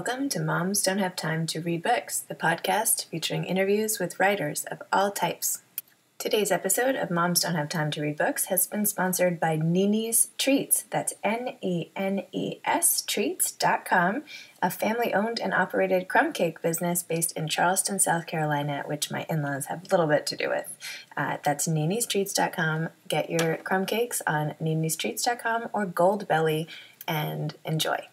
Welcome to Moms Don't Have Time to Read Books, the podcast featuring interviews with writers of all types. Today's episode of Moms Don't Have Time to Read Books has been sponsored by Nene's Treats. That's N E N E S Treats.com, a family owned and operated crumb cake business based in Charleston, South Carolina, which my in laws have a little bit to do with. Uh, that's Nene's Treats.com. Get your crumb cakes on Nene's Treats.com or Goldbelly and enjoy.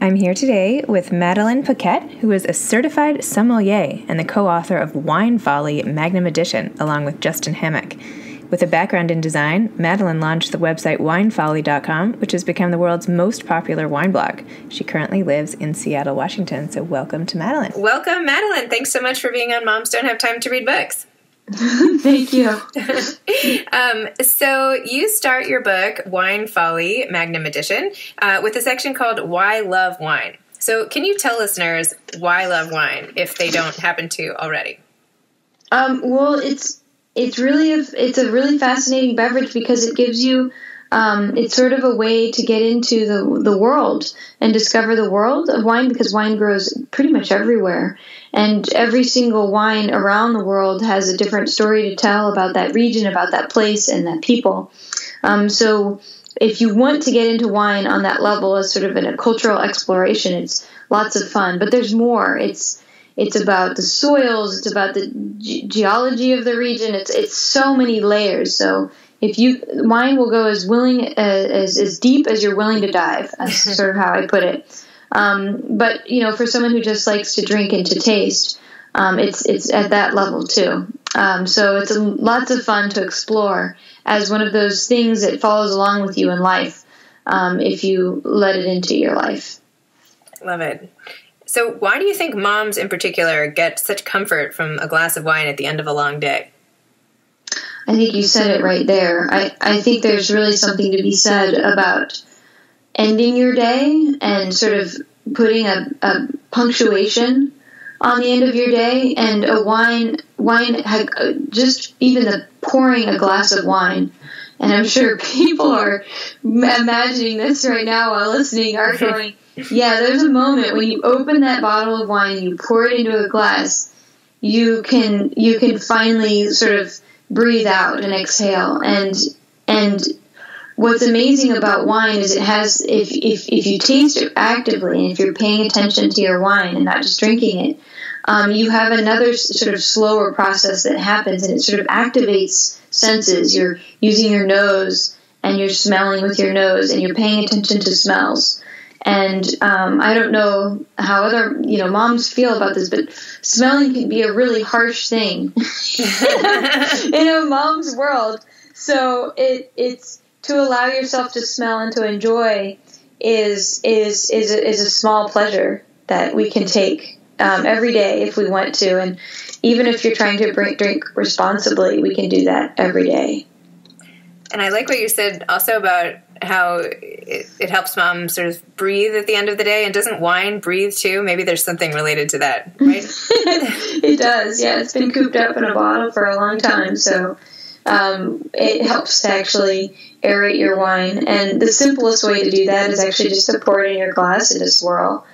I'm here today with Madeline Puckette, who is a certified sommelier and the co author of Wine Folly Magnum Edition, along with Justin Hammack. With a background in design, Madeline launched the website winefolly.com, which has become the world's most popular wine blog. She currently lives in Seattle, Washington. So, welcome to Madeline. Welcome, Madeline. Thanks so much for being on Moms Don't Have Time to Read Books. Thank you. um, so you start your book, Wine Folly, Magnum Edition, uh, with a section called "Why Love Wine." So, can you tell listeners why love wine if they don't happen to already? Um, well, it's it's really a, it's a really fascinating beverage because it gives you um, it's sort of a way to get into the the world and discover the world of wine because wine grows pretty much everywhere, and every single wine around the world has a different story to tell about that region, about that place, and that people. Um, so, if you want to get into wine on that level as sort of in a cultural exploration, it's lots of fun. But there's more. It's it's about the soils. It's about the ge- geology of the region. It's it's so many layers. So if you wine will go as willing uh, as as deep as you're willing to dive. That's sort of how I put it. Um, but you know, for someone who just likes to drink and to taste, um, it's it's at that level too. Um, so it's a, lots of fun to explore as one of those things that follows along with you in life um, if you let it into your life. Love it. So, why do you think moms in particular get such comfort from a glass of wine at the end of a long day? I think you said it right there. I, I think there's really something to be said about ending your day and sort of putting a, a punctuation on the end of your day and a wine wine just even the pouring a glass of wine and i'm sure people are imagining this right now while listening are going yeah there's a moment when you open that bottle of wine and you pour it into a glass you can you can finally sort of breathe out and exhale. And and what's amazing about wine is it has if, if, if you taste it actively and if you're paying attention to your wine and not just drinking it um, you have another sort of slower process that happens and it sort of activates senses. You're using your nose and you're smelling with your nose and you're paying attention to smells and um, I don't know how other you know moms feel about this, but smelling can be a really harsh thing in a mom's world. So it it's to allow yourself to smell and to enjoy is is is a, is a small pleasure that we can take um, every day if we want to, and even if you're trying to drink, drink responsibly, we can do that every day. And I like what you said also about how it, it, helps mom sort of breathe at the end of the day. And doesn't wine breathe too? Maybe there's something related to that, right? it does. Yeah, it's been cooped up in a bottle for a long time, so um, it helps to actually aerate your wine. And the simplest way to do that is actually just to pour it in your glass and to swirl,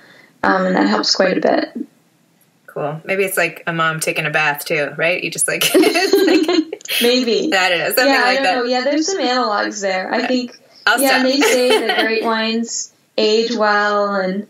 um, and that helps quite a bit. Cool. Maybe it's like a mom taking a bath too, right? You just like, like maybe that is something yeah, like that. Know. Yeah, there's some analogs there. I think I'll yeah, they say that great wines age well, and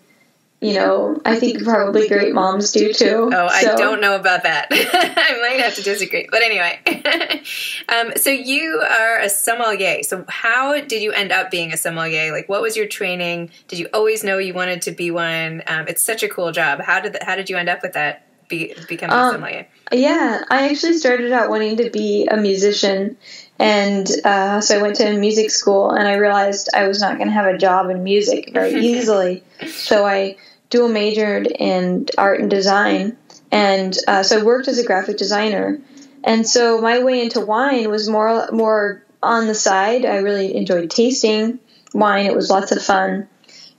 you know, I think probably great moms do too. Oh, I don't know about that. I might have to disagree, but anyway. um, so you are a sommelier. So how did you end up being a sommelier? Like, what was your training? Did you always know you wanted to be one? Um, it's such a cool job. How did how did you end up with that? Be, becoming um, a sommelier. Yeah, I actually started out wanting to be a musician and uh, so I went to music school, and I realized I was not going to have a job in music very easily. so I dual majored in art and design, and uh, so I worked as a graphic designer. And so my way into wine was more more on the side. I really enjoyed tasting wine; it was lots of fun,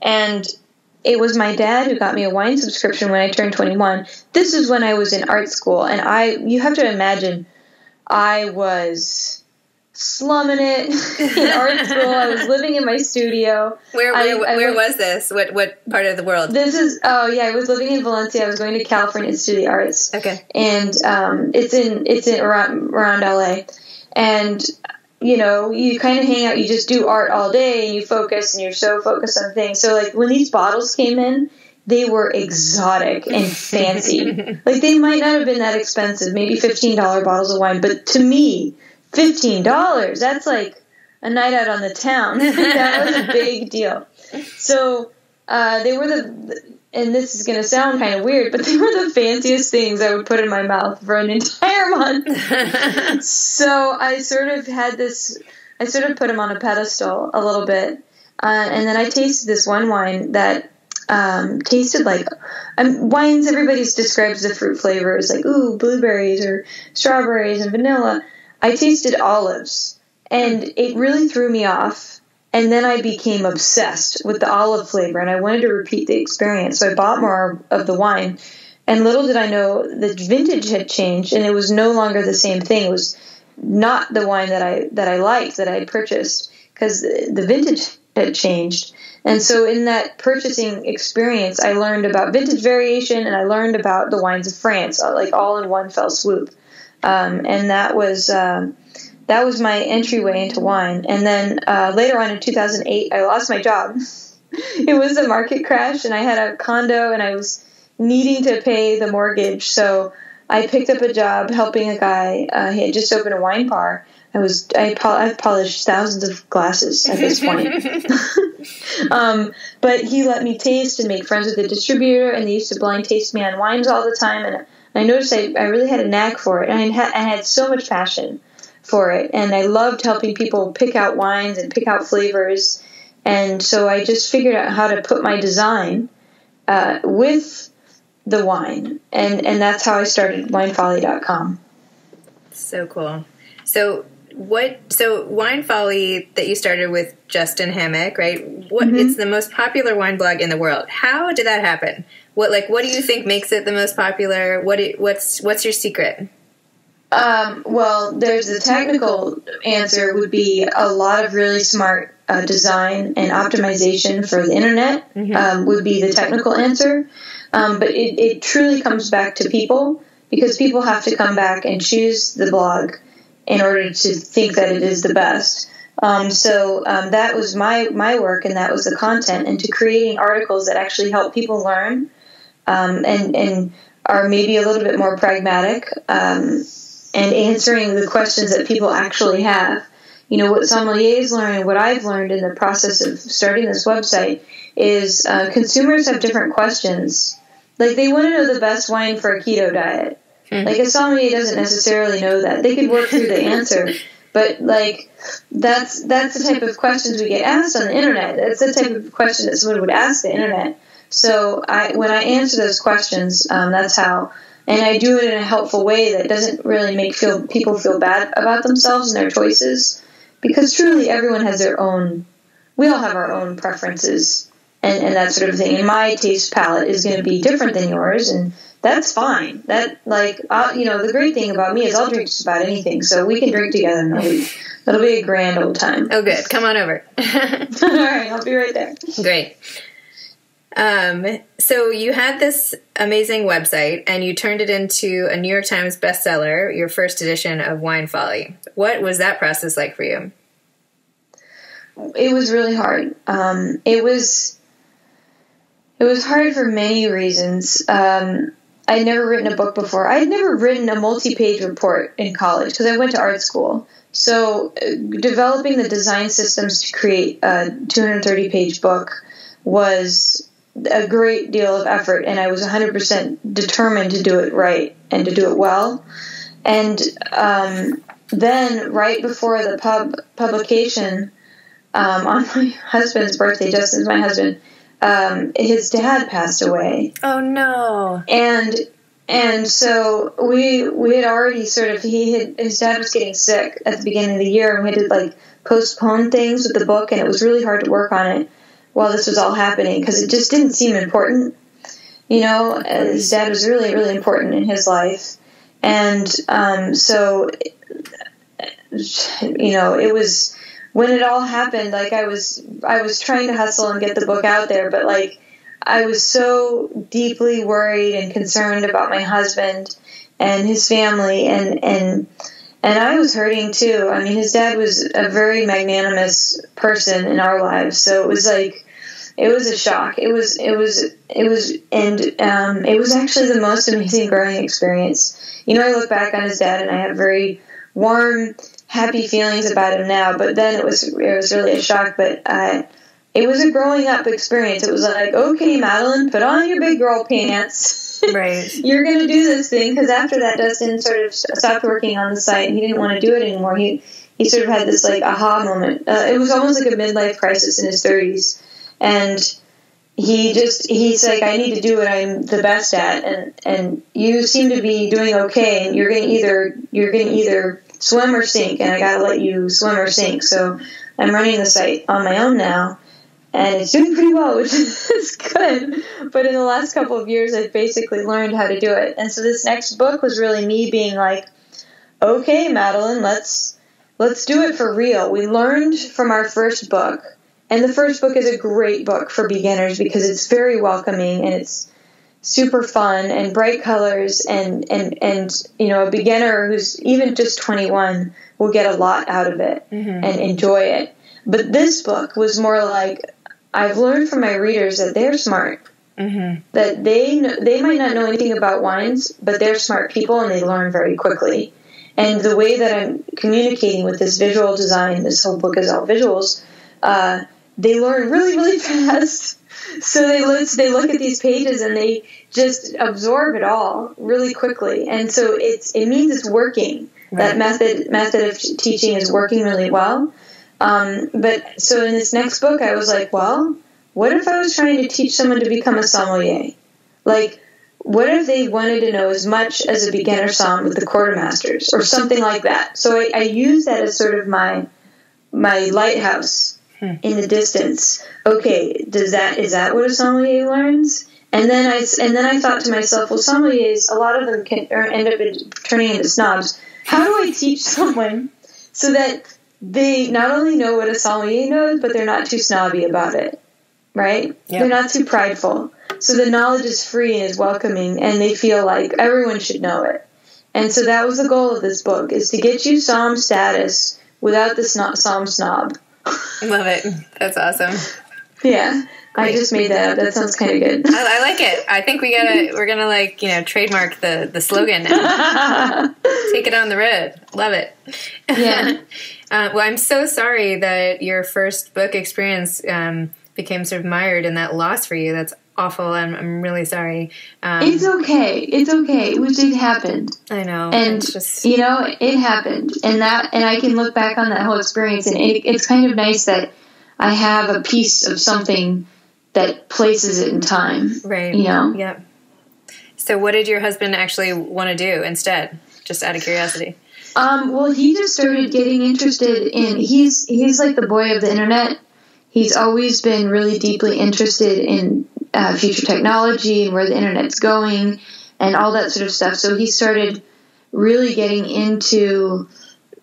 and it was my dad who got me a wine subscription when I turned 21. This is when I was in art school, and I you have to imagine I was slumming it in art school. I was living in my studio. Where where, I- I where went- was this? What what part of the world? This is oh yeah, I was living in Valencia. I was going to California Institute of the Arts, Okay. and um, it's in it's in around around LA, and you know you kind of hang out, you just do art all day, and you focus, and you're so focused on things. So like when these bottles came in, they were exotic and fancy. like they might not have been that expensive, maybe fifteen dollar bottles of wine, but to me, fifteen dollars that's like a night out on the town. that was a big deal. So uh, they were the, and this is going to sound kind of weird, but they were the fanciest things I would put in my mouth for an entire month. so I sort of had this, I sort of put them on a pedestal a little bit. Uh, and then I tasted this one wine that um, tasted like um, wines. Everybody describes the fruit flavors like ooh blueberries or strawberries and vanilla. I tasted olives, and it really threw me off. And then I became obsessed with the olive flavor, and I wanted to repeat the experience. So I bought more of the wine, and little did I know the vintage had changed, and it was no longer the same thing. It was not the wine that I that I liked that I had purchased because the vintage had changed. And so in that purchasing experience, I learned about vintage variation, and I learned about the wines of France, like all in one fell swoop. Um, and that was. Um, that was my entryway into wine. And then uh, later on in 2008, I lost my job. it was a market crash, and I had a condo, and I was needing to pay the mortgage. So I picked up a job helping a guy. Uh, he had just opened a wine bar. I was I, pol- I polished thousands of glasses at this point. um, but he let me taste and make friends with the distributor, and they used to blind taste me on wines all the time. And I noticed I, I really had a knack for it, and I had, I had so much passion for it, and I loved helping people pick out wines and pick out flavors. And so I just figured out how to put my design uh, with the wine, and and that's how I started winefolly.com. So cool. So what? So wine folly that you started with Justin Hammack, right? What? Mm-hmm. It's the most popular wine blog in the world. How did that happen? What like what do you think makes it the most popular? What it, what's what's your secret? Um, well, there's the technical answer would be a lot of really smart uh, design and optimization for the internet um, would be the technical answer. Um, but it, it truly comes back to people because people have to come back and choose the blog in order to think that it is the best. Um, so um, that was my my work, and that was the content, and to creating articles that actually help people learn, um, and and are maybe a little bit more pragmatic, um, and answering the questions that people actually have. You know what sommeliers learn, and what I've learned in the process of starting this website is uh, consumers have different questions. Like they want to know the best wine for a keto diet. Like a sommelier doesn't necessarily know that. They could work through the answer, but like that's that's the type of questions we get asked on the internet. That's the type of question that someone would ask the internet. So I when I answer those questions, um, that's how, and I do it in a helpful way that doesn't really make feel people feel bad about themselves and their choices, because truly everyone has their own. We all have our own preferences and, and that sort of thing. And my taste palette is going to be different than yours, and that's fine. That like uh, you know the great thing about me is I'll drink just about anything, so we can drink together. And it'll be, it'll be a grand old time. Oh, good. Come on over. All right, I'll be right there. Great. Um, so you had this amazing website and you turned it into a New York Times bestseller, your first edition of Wine Folly. What was that process like for you? It was really hard. Um, it was it was hard for many reasons. Um, I'd never written a book before. I'd never written a multi-page report in college because I went to art school. So uh, developing the design systems to create a 230-page book was a great deal of effort, and I was 100% determined to do it right and to do it well. And um, then, right before the pub publication, um, on my husband's birthday, Justin's my husband, um, his dad passed away, Oh no. and and so we we had already sort of he had his dad was getting sick at the beginning of the year, and we had to like postpone things with the book, and it was really hard to work on it while this was all happening because it just didn't seem important. You know, his dad was really really important in his life, and um, so you know, it was when it all happened. Like I was, I was trying to hustle and get the book out there, but like I was so deeply worried and concerned about my husband and his family, and and and I was hurting too. I mean, his dad was a very magnanimous person in our lives, so it was like it was a shock. It was it was it was and um, it was actually the most amazing growing experience. You know, I look back on his dad and I have very warm, happy feelings about him now. But then it was it was really a shock. But uh, it was a growing up experience. It was like, okay, Madeline, put on your big girl pants. Right. You're going to do this thing because after that, Justin sort of stopped working on the site. and He didn't want to do it anymore. He he sort of had this like aha moment. Uh, it was almost like a midlife crisis in his 30s and he just he's like i need to do what i'm the best at. And and you seem to be doing okay and you're gonna either you're gonna either swim or sink and i gotta let you swim or sink. So i'm running the site on my own now and it's doing pretty well which is good. But in the last couple of years i've basically learned how to do it. And so this next book was really me being like okay madeline let's let's do it for real. We learned from our first book and the first book is a great book for beginners because it's very welcoming and it's super fun and bright colors and and and you know a beginner who's even just 21 will get a lot out of it mm-hmm. and enjoy it. But this book was more like I've learned from my readers that they're smart. Mm-hmm. That they they might not know anything about wines, but they're smart people and they learn very quickly. And the way that I'm communicating with this visual design, this whole book is all visuals. Uh, they learn really, really fast. So they look, they look at these pages and they just absorb it all really quickly. And so it's, it means it's working. Right. That method, method of teaching is working really well. Um, but so in this next book, I was like, well, what if I was trying to teach someone to become a sommelier? Like, what if they wanted to know as much as a beginner som with the Court of Masters or something like that? So I, I use that as sort of my my lighthouse Hmm. in the distance. Okay, does that is that what a sommelier learns? And then I and then I thought to myself, well, sommeliers, a lot of them can end up in, turning into snobs. How do I teach someone so that they not only know what a sommelier knows, but they're not too snobby about it, right? Yep. They're not too prideful. So the knowledge is free and is welcoming, and they feel like everyone should know it. And so that was the goal of this book: is to get you som status without the snob, som snob. Love it. That's awesome. Yeah. I just made that up. That sounds kind of good. I, I, like it. I think we gotta we're gonna like you know trademark the the slogan now. Take it on the road. Love it. Yeah. uh, well, I'm so sorry that your first book experience um, became sort of mired in that loss for you. That's awful. I'm I'm really sorry. Um, it's okay. It's okay. It was it happened. I know. And just you know it happened, and that and I can look back on that whole experience, and it, it's kind of nice that I have a piece of something that places it in time. Right. You know? Yep. So, what did your husband actually want to do instead? Just out of curiosity. Um, well, he just started getting interested in. He's he's like the boy of the internet. He's always been really deeply interested in uh, future technology and where the internet's going and all that sort of stuff. So he started really getting into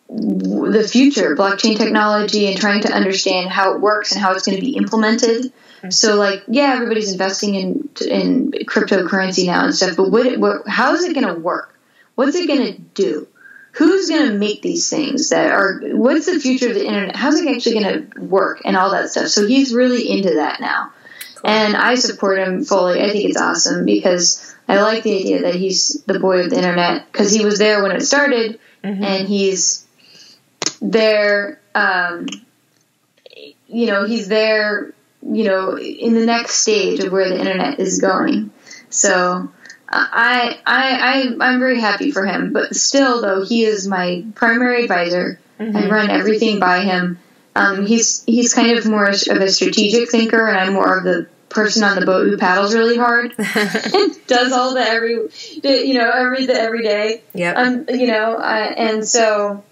the future, blockchain technology, and trying to understand how it works and how it's going to be implemented. So, like, yeah, everybody's investing in in cryptocurrency now and stuff, but what, what how is it going to work? What's it going to do? Who's going to make these things that are? What's the future of the internet? How's it actually going to work and all that stuff? So he's really into that now, and I support him fully. I think it's awesome because I like the idea that he's the boy of the internet because he was there when it started, mm-hmm. and he's there. Um, you know, he's there you know, in the next stage of where the internet is going. So I, I, I, I'm very happy for him. But still, though, he is my primary advisor. Mm-hmm. I run everything by him. Um, he's he's kind of more of a strategic thinker, and I'm more of the person on the boat who paddles really hard and does all the every, you know, every the every day. Yeah. Um, you know, uh, and so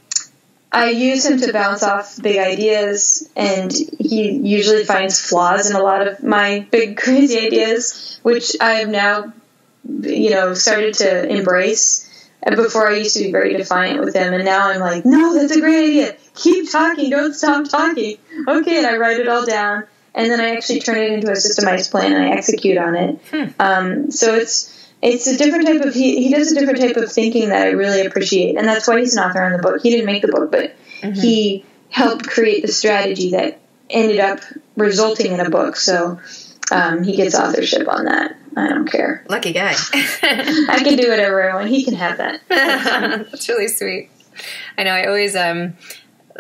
I use him to bounce off big ideas, and he usually finds flaws in a lot of my big crazy ideas, which I have now, you know, started to embrace. Before I used to be very defiant with him, and now I'm like, no, that's a great idea. Keep talking, don't stop talking. Okay, and I write it all down, and then I actually turn it into a systemized plan and I execute on it. Hmm. Um, so it's it's a different type of he, he does a different type of thinking that I really appreciate, and that's why he's an author on the book. He didn't make the book, but he helped create the strategy that ended up resulting in a book. So um, he gets authorship on that. I don't care. Lucky guy. I can do whatever I want. He can have that. That's really sweet. I know. I always um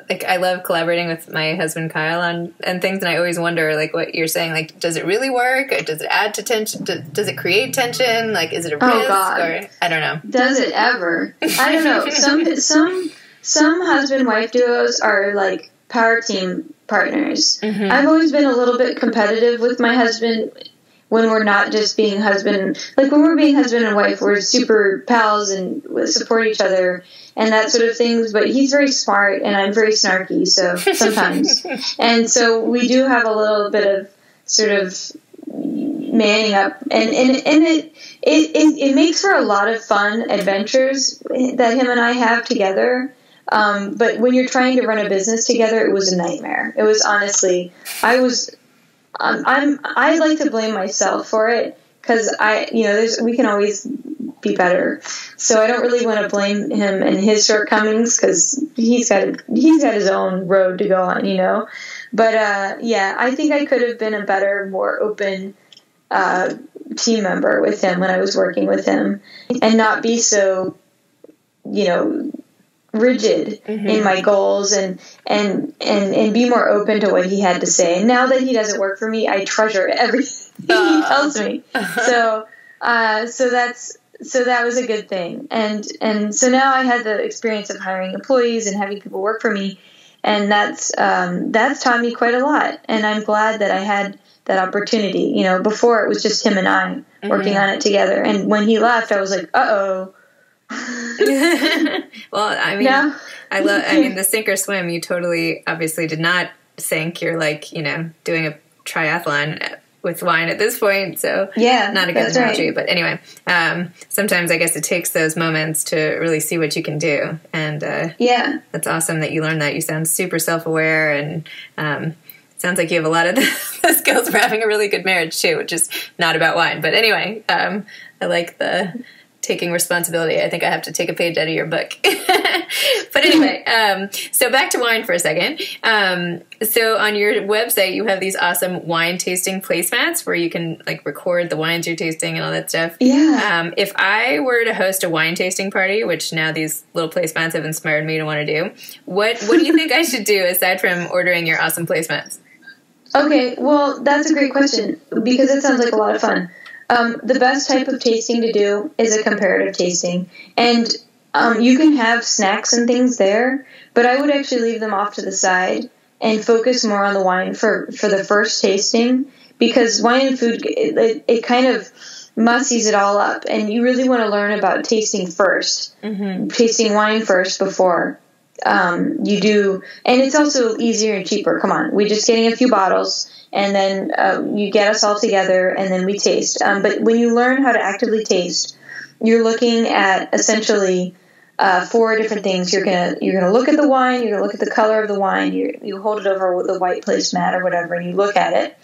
like I love collaborating with my husband Kyle on and things, and I always wonder like what you're saying. Like, does it really work? Or does it add to tension? Does, does it create tension? Like, is it a risk? Oh, God. Or I don't know. Does it ever? I don't know. Some some some husband wife duos are like power team partners. Mhm. I've always been a little bit competitive with my husband when we're not just being husband like when we're being husband and wife we're super pals and support each other and that sort of things but he's very smart and i'm very snarky so sometimes. And so we do have a little bit of sort of manning up and and, and it, it, it it makes for a lot of fun adventures that him and i have together. Um, but when you're trying to run a business together it was a nightmare. It was honestly i was um, I'm I like to blame myself for it because I you know there's we can always be better. So I don't really want to blame him and his shortcomings because he's got he's got his own road to go on, you know. But uh, yeah, I think I could have been a better, more open uh, team member with him when I was working with him, and not be so you know rigid in my goals and and and and be more open to what he had to say. And now that he doesn't work for me, I treasure everything he tells me. So uh, so that's so that was a good thing. And and so now I had the experience of hiring employees and having people work for me, and that's um, that's taught me quite a lot. And I'm glad that I had that opportunity. You know, before it was just him and I working on it together. And when he left, I was like, uh oh. well, I mean. I love. I mean, the sink or swim. You totally, obviously, did not sink. You're like, you know, doing a triathlon with wine at this point. So Yeah, not a good analogy, right. but anyway, um, sometimes I guess it takes those moments to really see what you can do, and uh, Yeah. that's awesome that you learned that. You sound super self aware, and um, sounds like you have a lot of the, the skills for having a really good marriage too, which is not about wine. But anyway, um, I like the taking responsibility. I think I have to take a page out of your book. but anyway, um, so back to wine for a second. Um, so on your website, you have these awesome wine tasting placemats where you can like record the wines you're tasting and all that stuff. Yeah. Um, if I were to host a wine tasting party, which now these little placemats have inspired me to want to do, what what do you think I should do aside from ordering your awesome placemats? Okay, well, that's a great question because it sounds like a lot of fun. Um, the best type of tasting to do is a comparative tasting, and um, you can have snacks and things there, but I would actually leave them off to the side and focus more on the wine for for the first tasting because wine and food it, it, it kind of mussies it all up, and you really want to learn about tasting 1st Mm-hmm. tasting wine first before um, you do, and it's also easier and cheaper. Come on, we're just getting a few bottles, and then uh, you get us all together, and then we taste. Um, but when you learn how to actively taste, you're looking at essentially uh, four different things. You're gonna you're gonna look at the wine. You're gonna look at the color of the wine. You you hold it over the white placemat or whatever, and you look at it,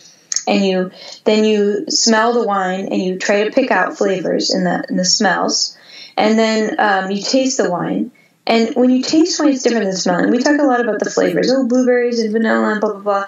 and you then you smell the wine, and you try to pick out flavors in the in the smells, and then um, you taste the wine. And when you taste wine, it's different than smelling. We talk a lot about the flavors, oh, blueberries and vanilla and blah blah blah.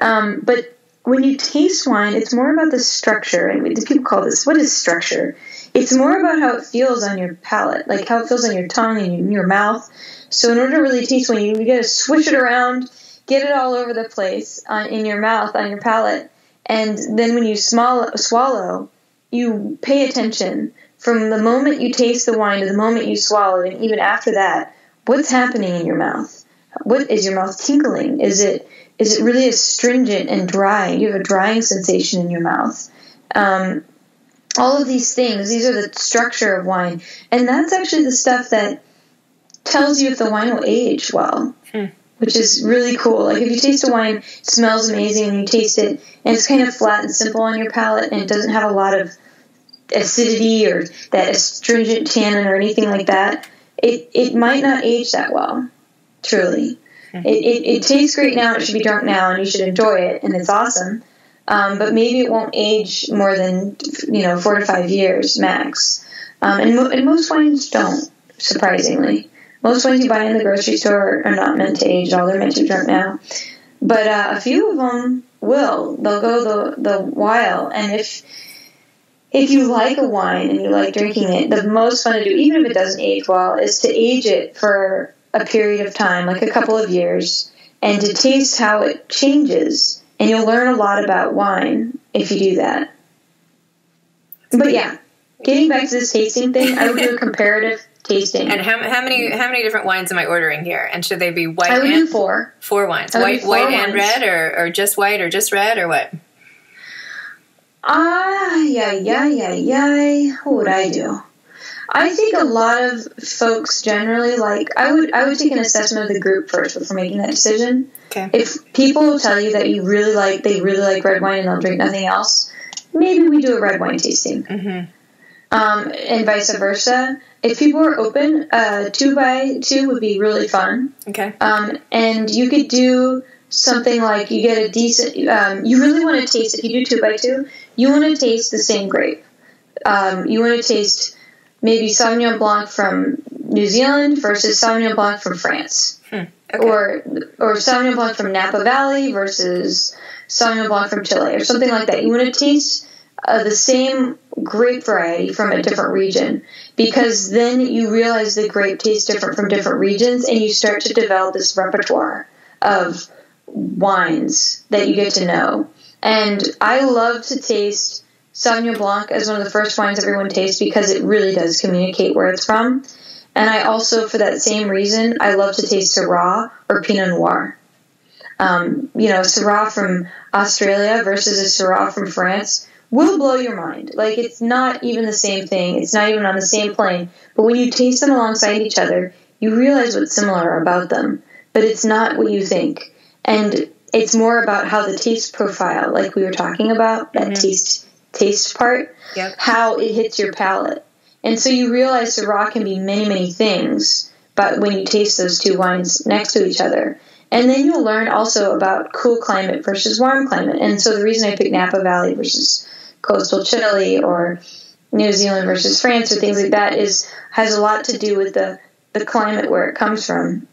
Um, but when you taste wine, it's more about the structure. And people call this what is structure? It's more about how it feels on your palate, like how it feels on your tongue and your mouth. So in order to really taste wine, you, got to swish it around, get it all over the place on, in your mouth, on your palate, and then when you small, swallow, you pay attention from the moment you taste the wine to the moment you swallow and even after that, what's happening in your mouth? What is your mouth tingling? Is it is it really astringent and dry? You have a drying sensation in your mouth. Um, all of these things, these are the structure of wine, and that's actually the stuff that tells you if the wine will age well. Hmm. Which is really cool. Like if you taste a wine, it smells amazing, and you taste it, and it's kind of flat and simple on your palate, and it doesn't have a lot of acidity or that astringent tannin or anything like that, it, it might not age that well, truly. Mm-hmm. It, it, it, tastes great now, it should be drunk now, and you should enjoy it, and it's awesome. Um, but maybe it won't age more than, you know, four to five years max. Um, and, mo- and most wines don't, surprisingly. Most wines you buy in the grocery store are not meant to age at all, they're meant to be drunk now. But uh, a few of them will. They'll go the, the while, and if if you like a wine and you like drinking it, the most fun to do, even if it doesn't age well, is to age it for a period of time, like a couple of years, and to taste how it changes. And you'll learn a lot about wine if you do that. But yeah, getting back to this tasting thing, I would do a comparative tasting. And how, how many how many different wines am I ordering here? And should they be white? I would and, do four. Four wines. White, four white wines. and red, or, or just white, or just red, or what? Ah, yeah, yeah, yeah, yeah. What would I do? I think a lot of folks generally like. I would I would take an assessment of the group first before making that decision. Okay. If people tell you that you really like, they really like red wine and they'll drink nothing else, maybe we do a red wine tasting. Mm-hmm. Um, and vice versa. If people are open, uh, two by two would be really fun. Okay. Um, and you could do something like you get a decent. Um, you really want to taste if you do two by two. You want to taste the same grape. Um, you want to taste maybe Sauvignon Blanc from New Zealand versus Sauvignon Blanc from France, hmm. okay. or or Sauvignon Blanc from Napa Valley versus Sauvignon Blanc from Chile, or something like that. You want to taste uh, the same grape variety from a different region because then you realize the grape tastes different from different regions, and you start to develop this repertoire of wines that you get to know. And I love to taste Sauvignon Blanc as one of the first wines everyone tastes because it really does communicate where it's from. And I also, for that same reason, I love to taste Syrah or Pinot Noir. Um, you know, Syrah from Australia versus a Syrah from France will blow your mind. Like, it's not even the same thing, it's not even on the same plane. But when you taste them alongside each other, you realize what's similar about them. But it's not what you think. And it's more about how the taste profile, like we were talking about, that mm-hmm. taste taste part, yep. how it hits your palate. And so you realize Syrah can be many, many things, but when you taste those two wines next to each other. And then you'll learn also about cool climate versus warm climate. And so the reason I picked Napa Valley versus coastal Chile or New Zealand versus France or things like that is has a lot to do with the, the climate where it comes from.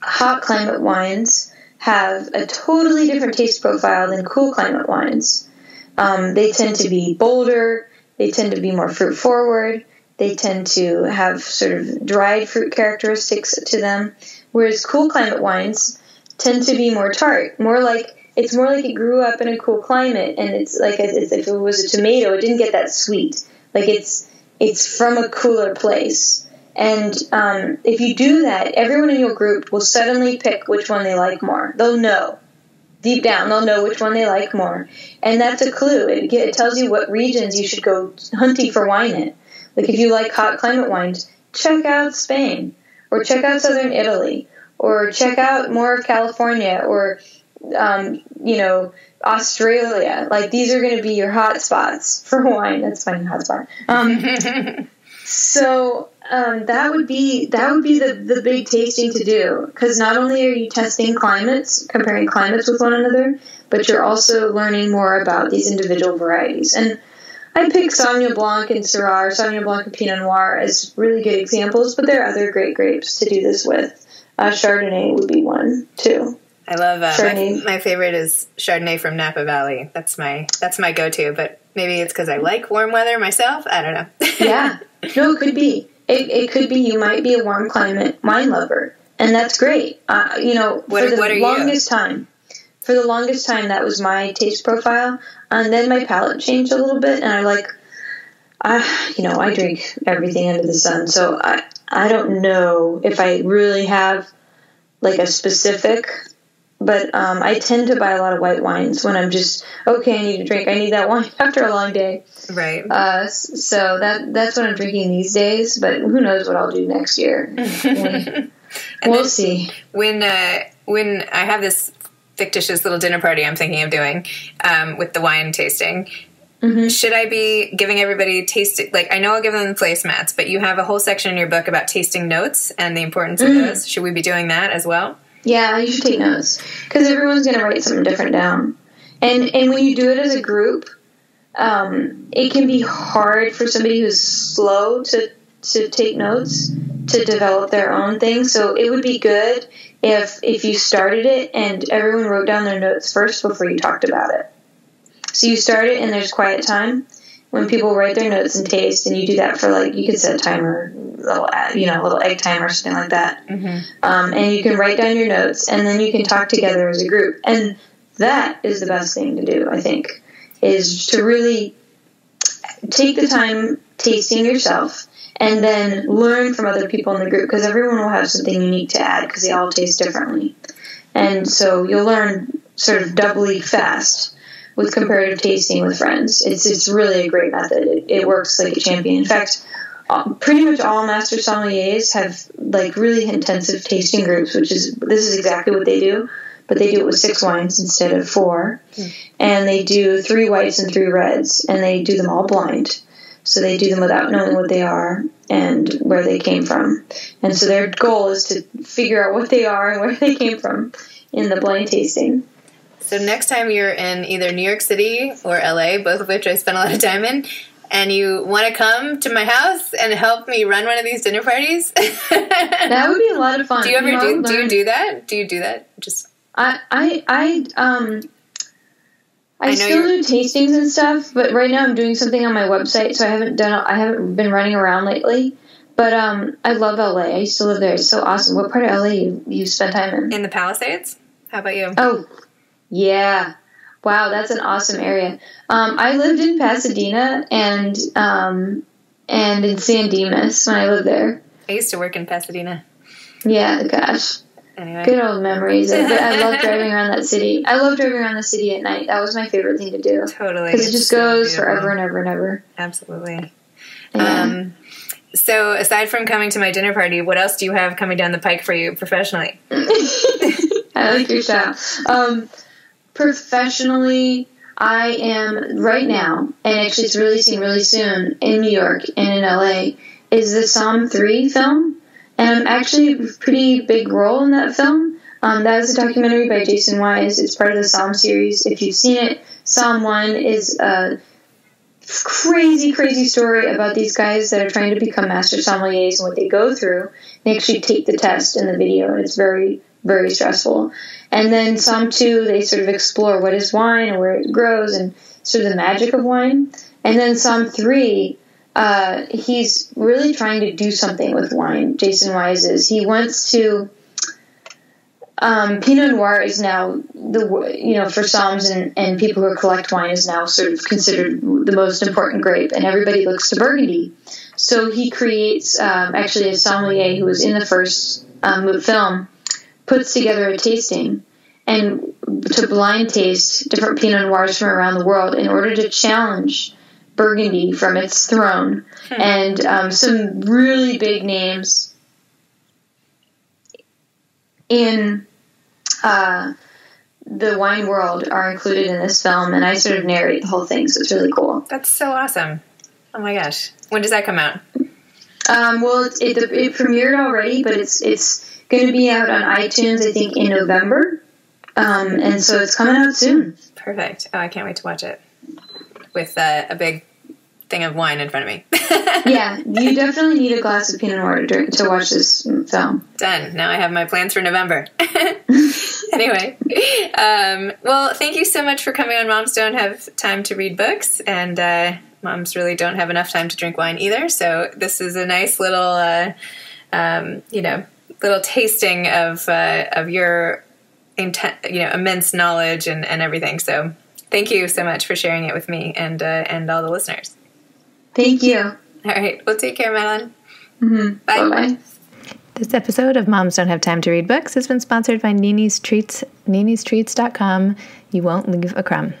Hot climate wines have a totally different taste profile than cool climate wines. Um, they tend to be bolder, they tend to be more fruit forward, they tend to have sort of dried fruit characteristics to them, whereas cool climate wines tend to be more tart, more like it's more like it grew up in a cool climate, and it's like as if it was a tomato, it didn't get that sweet. Like it's it's from a cooler place. And um, if you do that, everyone in your group will suddenly pick which one they like more. They'll know. Deep down, they'll know which one they like more. And that's a clue. It, it tells you what regions you should go hunting for wine in. Like if you like hot climate wines, check out Spain, or check out southern Italy, or check out more of California, or, um, you know, Australia. Like these are going to be your hot spots for wine. That's funny, hot spot. Um, so um, that would be that would be the, the big tasting to do because not only are you testing climates, comparing climates with one another, but you're also learning more about these individual varieties. And I pick Sauvignon Blanc and Syrah, Sauvignon Blanc and Pinot Noir as really good examples, but there are other great grapes to do this with. Uh, Chardonnay would be one too. I love uh, my, my favorite is Chardonnay from Napa Valley. That's my that's my go to. But maybe it's because I like warm weather myself. I don't know. yeah, no, it could be. It, it could be you might be a warm climate wine lover, and that's great. Uh, you know, what, for the longest you? time, for the longest time, that was my taste profile, and then my palate changed a little bit, and I like, I you know, I drink everything under the sun, so I I don't know if I really have like a specific but um, I tend to buy a lot of white wines when I'm just okay. I need to drink. I need that wine after a long day. Right. Uh, so that that's what I'm drinking these days. But who knows what I'll do next year? and we'll see. When uh, when I have this fictitious little dinner party I'm thinking of doing um, with the wine tasting, Mm-hmm. Should I be giving everybody tasting? Like, I know I'll give them the placemats, but you have a whole section in your book about tasting notes and the importance mm-hmm. of those. Should we be doing that as well? Yeah, you should take notes because everyone's going to write something different down. And and when you do it as a group, um, it can be hard for somebody who's slow to to take notes to develop their own thing. So it would be good if if you started it and everyone wrote down their notes first before you talked about it. So you start it and there's quiet time when people write their notes and taste, and you do that for like you could set a timer, little you know, little egg timer or something like that, mm-hmm. um, and you can write down your notes, and then you can talk together as a group, and that is the best thing to do. I think is to really take the time tasting yourself and then learn from other people in the group because everyone will have something unique to add because they all taste differently. And so you'll learn sort of doubly fast with comparative tasting with friends. It's it's really a great method. It, it works like a champion. In fact, pretty much all master sommeliers have like really intensive tasting groups, which is this is exactly what they do. But they do it with six wines instead of four, mm. and they do three whites and three reds, and they do them all blind. So they do them without knowing what they are and where they came from. And so their goal is to figure out what they are and where they came from in the blind tasting. So next time you're in either New York City or LA, both of which I spent a lot of time in, and you want to come to my house and help me run one of these dinner parties, that would be a lot of fun. Do you ever you know, do? Do you do that? Do you do that? Just I I I um I, I still do tastings and stuff, but right now I'm doing something on my website, so I haven't done. I haven't been running around lately. But um, I love LA. I used to live there. It's so awesome. What part of LA you you spend time in? In the Palisades. How about you? Oh, yeah. Wow, that's an awesome area. Um, I lived in Pasadena and um, and in San Dimas when I lived there. I used to work in Pasadena. Yeah, gosh. Anyway. Good old memories. I, I love driving around that city. I love driving around the city at night. That was my favorite thing to do. Totally. Because it just goes forever and ever and ever. Absolutely. Yeah. Um, so, aside from coming to my dinner party, what else do you have coming down the pike for you professionally? I like your show. Um, professionally, I am right now, and actually it's releasing really soon in New York and in LA, is the Somm 3 film and I'm actually a pretty big role in that film. Um, was a documentary by Jason Wise. It's part of the Somm series. If you've seen it, Somm 1 is a crazy, crazy story about these guys that are trying to become master sommeliers and what they go through. They actually take the test in the video, and it's very, very stressful. And then Somm 2, they sort of explore what is wine and where it grows and sort of the magic of wine. And then Somm 3, uh, he's really trying to do something with wine. Jason Wise is. He wants to. Um, Pinot Noir is now the you know for somms and, and people who collect wine is now sort of considered the most important grape, and everybody looks to Burgundy. So he creates um, actually a sommelier who was in the first um, film puts together a tasting and to blind taste different Pinot Noirs from around the world in order to challenge Burgundy from its throne, hmm. and um, some really big names in uh, the wine world are included in this film, and I sort of narrate the whole thing, so it's really cool. That's so awesome! Oh my gosh, when does that come out? Um, well, it, it, it, premiered already, but it's it's going to be out on iTunes, I think, in November, um, and so it's coming out soon. Perfect! Oh, I can't wait to watch it with uh, a big thing of wine in front of me. yeah, you definitely need a glass of Pinot Noir to, to watch this film. Done. Now I have my plans for November. anyway, um, well, thank you so much for coming on. Moms don't have time to read books, and uh, moms really don't have enough time to drink wine either. So this is a nice little, uh, um, you know, little tasting of uh, of your, inten- you know, immense knowledge and, and everything. So thank you so much for sharing it with me and uh, and all the listeners. Thank you. All right. Well, take care, Madeline. Mm-hmm. Bye. Bye. This episode of Moms Don't Have Time to Read Books has been sponsored by Nene's Treats, nenestreats.com. You won't leave a crumb.